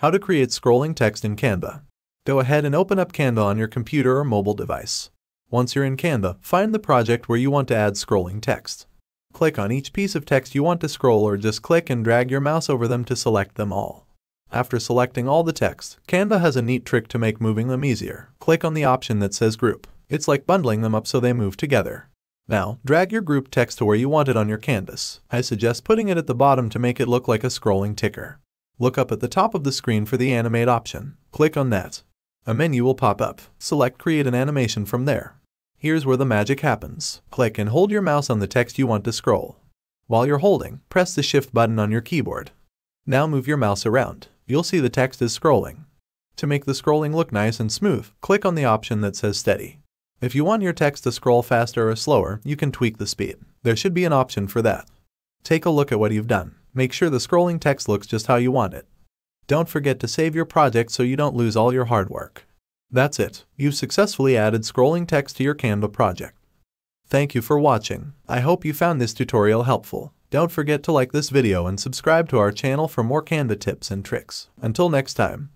How to create scrolling text in Canva. Go ahead and open up Canva on your computer or mobile device. Once you're in Canva, find the project where you want to add scrolling text. Click on each piece of text you want to scroll or just click and drag your mouse over them to select them all. After selecting all the text, Canva has a neat trick to make moving them easier. Click on the option that says Group. It's like bundling them up so they move together. Now, drag your group text to where you want it on your canvas. I suggest putting it at the bottom to make it look like a scrolling ticker. Look up at the top of the screen for the Animate option. Click on that. A menu will pop up. Select Create an animation from there. Here's where the magic happens. Click and hold your mouse on the text you want to scroll. While you're holding, press the Shift button on your keyboard. Now move your mouse around. You'll see the text is scrolling. To make the scrolling look nice and smooth, click on the option that says Steady. If you want your text to scroll faster or slower, you can tweak the speed. There should be an option for that. Take a look at what you've done. Make sure the scrolling text looks just how you want it. Don't forget to save your project so you don't lose all your hard work. That's it. You've successfully added scrolling text to your Canva project. Thank you for watching. I hope you found this tutorial helpful. Don't forget to like this video and subscribe to our channel for more Canva tips and tricks. Until next time.